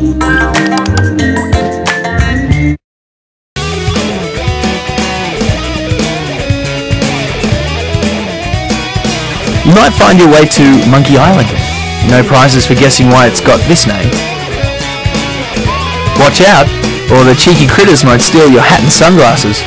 You might find your way to Monkey Island. No prizes for guessing why it's got this name. Watch out, or the cheeky critters might steal your hat and sunglasses.